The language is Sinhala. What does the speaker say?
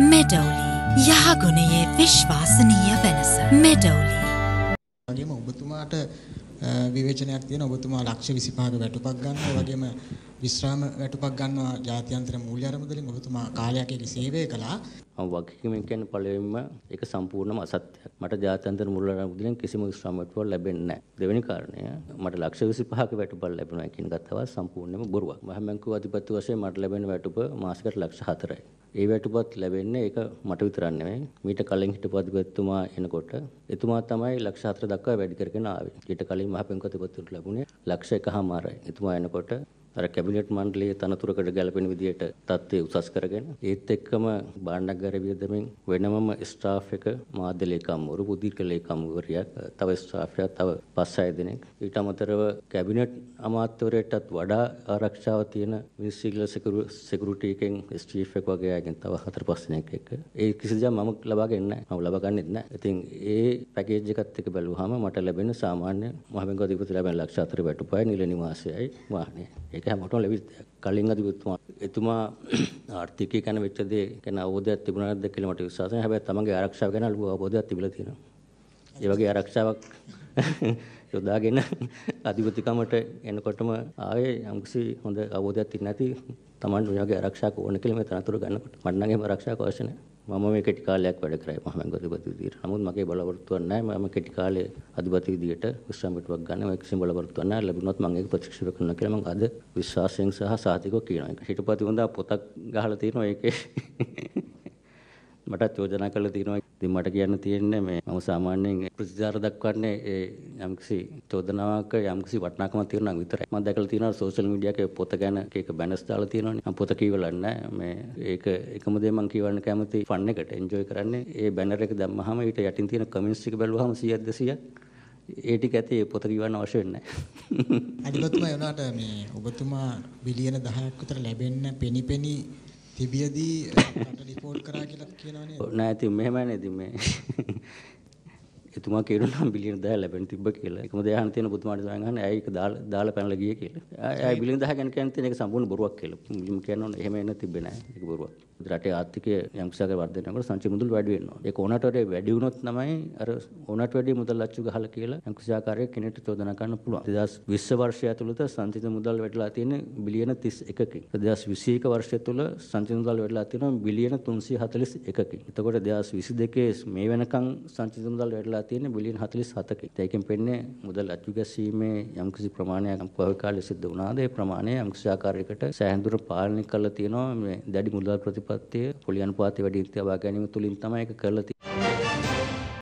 මෙඩවලි යහගුණයේ විශ්වාසනීය වෙනස. මෙඩවලි. වගේම ඔබතුමාට විවේචනයක් තියෙන ඔබතුමා ලක්ෂ 25ක වැටුපක් ගන්නවා වගේම විශ්‍රාම වැටුපක් ගන්නවා ජාත්‍යන්තර මූල්‍ය අරමුදලින් ඔබතුමා කාලයක් ඒක සේවය කළා මම වගකීමෙන් කියන්නේ පළවෙනිම ඒක සම්පූර්ණම අසත්‍යයක්. මට ජාත්‍යන්තර මූල්‍ය අරමුදලින් කිසිම විශ්‍රාම වැටුපක් ලැබෙන්නේ නැහැ. දෙවෙනි කාරණය මට ලක්ෂ 25ක වැටුපක් ලැබුණා කියන කතාව සම්පූර්ණයෙන්ම බොරුවක්. මහ බැංකුව අධිපති වශයෙන් මට ලැබෙන වැටුප මාසිකට ලක්ෂ 4යි. ඒ වැටුපත් ලැබෙන්නේ ඒක මට විතරක් නෙමෙයි මීට කලින් හිටපු අධිපතිතුමා එනකොට එතුමා තමයි ලක්ෂ 4 දක්වා වැඩි කරගෙන ආවේ. ඊට කලින් මහ බැංකුව අධිපතිතුමට ලැබුණේ ලක්ෂ 1මාරයි. එතුමා එනකොට අර කැබිනට් මණ්ඩලයේ තනතුරකට ගැලපෙන විදියට තත්ත්වය උසස් කරගෙන ඒත් එක්කම භාණ්ඩගාර වියදමෙන් වෙනමම ස්ටාෆ් එක මාධ්‍ය ලේකම්වරු පුදීක ලේකම්වරියක් තව ස්ටාෆ් එකක් තව පස් හය දෙනෙක්. ඊට අමතරව කැබිනට් අමාත්‍යවරයටත් වඩා ආරක්ෂාව තියෙන මිනිස්ට්‍රියල් සිකියුරිටි එකෙන් ස්ටීෆ් එක වගේ අයගෙන් තව හතර පස් දෙනෙක් එක්ක. ඒ කිසි දෙයක් මම ලබාගෙන නැහැ. මම ලබා ගන්නෙත් නැහැ. ඉතින් ඒ පැකේජ් එකත් එක්ක බැලුවාම මට ලැබෙන සාමාන්‍ය මහබැංකුව අධිපති ලැබෙන ලක්ෂ 4 වැටුපයි නිල නිවාසයයි වාහනයයි. ඒක හැමෝටම ලැබිච්ච කලින් අධිපතිතුමා එතුමා ආර්ථිකය ගැන වෙච්ච දේ ගැන අවබෝධයක් තිබුණා නැද්ද කියලා මට විශ්වාසයි. හැබැයි තමන්ගේ ආරක්ෂාව ගැන ලොකු අවබෝධයක් තිබිලා තියෙනවා. ඒ වගේ ආරක්ෂාවක් යොදාගෙන අධිපතිකමට එනකොටම ආයේ යම්කිසි හොඳ අවබෝධයක් තිබෙන්නේ නැති තමන් ඔය වගේ ආරක්ෂාවක් ඕන කියලා මේ තනතුර ගන්නකොට මට නම් එහෙම ආරක්ෂාවක් අවශ්‍ය නැහැ. මම මේ කෙටි කාලයක් වැඩ කරයි මහ බැංකුව අධිපති විදියට. නමුත් මගේ බලාපොරොත්තුවක් නැහැ මම කෙටි කාලේ අධිපති විදියට විශ්‍රාම පිටුවක් ගන්න මම කිසිම බලාපොරොත්තුවක් නැහැ. ලැබුණොත් මම ඒක ප්‍රතික්ෂේප කරනවා කියලා මම අද විශ්වාසයෙන් සහ සාතිකව කියනවා. හිටපති හොඳ පොතක් ගහලා තියෙනවා ඒකේ මටත් යෝජනා කළා තියෙනවා. ඉතින් මට කියන්න තියෙන්නේ මේ මම සාමාන්‍යයෙන් ප්‍රතිචාර දක්වන්නේ ඒ යම්කිසි චෝදනාවක් යම්කිසි වටිනාකමක් තියෙනවා නම් විතරයි. මම දැකලා තියෙනවා සෝෂල් මීඩියා එකේ පොත ගැන එක බැනර්ස් දාලා තියෙනවානේ. මම පොත කියවලා නැහැ. මේ ඒක එකම දේ මම කියවන්න කැමති ෆන් එකට එන්ජොයි කරන්නේ. ඒ බැනර් එක දැම්මහම ඊට යටින් තියෙන කමෙන්ට්ස් ටික බැලුවාම 100ක් 200ක් ඒ ටික ඇති පොත කියවන්න අවශ්‍ය වෙන්නේ නැහැ. අදිපතුමා එනවාට මේ ඔබතුමා බිලියන 10ක් විතර ලැබෙන්න පෙනිපෙනි තිබියදී රට රිපෝට් කරා කියලා කියනවනේ. නෑ ඉතින් මෙහෙමයි ඉතින් මේ එතුමා කියනවා බිලියන 10 ලැබෙන තිබ්බ කියලා. ඒකම දෙයහන් තියෙන පුතුමාට සමන් අහන්නේ ඇයි ඒක දාලා දාලා පැනලා ගියේ කියලා. ඇයි බිලියන 10 ගැන කියන්නේ ඒක සම්පූර්ණ බොරුවක් කියලා. මුලින්ම කියනවා එහෙම එන්න තිබ්බේ නෑ. ඒක බොරුවක්. රටේ ආර්ථිකය යම් කිසාක වර්ධනය කරනකොට සංචි මුදල් වැඩි වෙනවා. ඒක ඕනට වඩා වැඩි වුණොත් තමයි අර ඕනට වැඩි මුදල් අච්චු ගහලා කියලා යම් කිසි ආකාරයක කෙනෙක්ට චෝදනා කරන්න පුළුවන්. 2020 වර්ෂය ඇතුළත සංචිත මුදල් වැඩිලා තියෙන්නේ බිලියන 31කින්. 2021 වර්ෂය තුළ සංචිත මුදල් වැඩිලා තියෙනවා බිලියන 341කින්. එතකොට 2022 මේ වෙනකන් සංචිත මුදල් වැඩිලා තියෙන්නේ බිලියන 47කින්. ඒකෙන් පෙන්නේ මුදල් අච්චු ගැසීමේ යම් කිසි ප්‍රමාණයක් පහු කාලේ සිද්ධ වුණාද ඒ ප්‍රමාණය යම් කිසි ආකාරයකට සෑහෙන දුර පාලනය කරලා තියෙනවා මේ දැඩි මුදල් ප්‍රතිපත්තිය පොලි අනුපාතය වැඩි ඉතිවා ගැනීම තුලින් තමයි ඒක කරලා